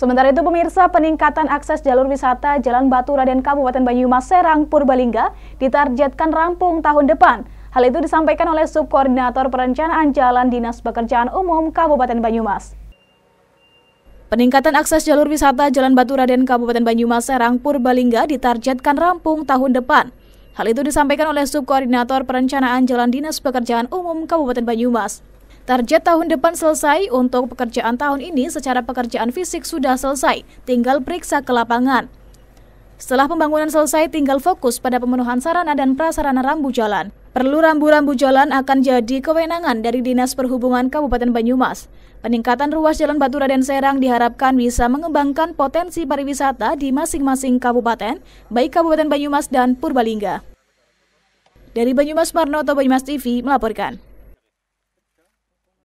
Sementara itu pemirsa peningkatan akses jalur wisata Jalan Batu Raden Kabupaten Banyumas Serang Purbalingga ditargetkan rampung tahun depan. Hal itu disampaikan oleh Subkoordinator Perencanaan Jalan Dinas Pekerjaan Umum Kabupaten Banyumas. Peningkatan akses jalur wisata Jalan Batu Raden Kabupaten Banyumas Serang Purbalingga ditargetkan rampung tahun depan. Hal itu disampaikan oleh Subkoordinator Perencanaan Jalan Dinas Pekerjaan Umum Kabupaten Banyumas. Target tahun depan selesai untuk pekerjaan tahun ini secara pekerjaan fisik sudah selesai, tinggal periksa ke lapangan. Setelah pembangunan selesai, tinggal fokus pada pemenuhan sarana dan prasarana rambu jalan. Perlu rambu-rambu jalan akan jadi kewenangan dari Dinas Perhubungan Kabupaten Banyumas. Peningkatan ruas Jalan Batu Raden Serang diharapkan bisa mengembangkan potensi pariwisata di masing-masing kabupaten, baik Kabupaten Banyumas dan Purbalingga. Dari Banyumas Marnoto Banyumas TV melaporkan.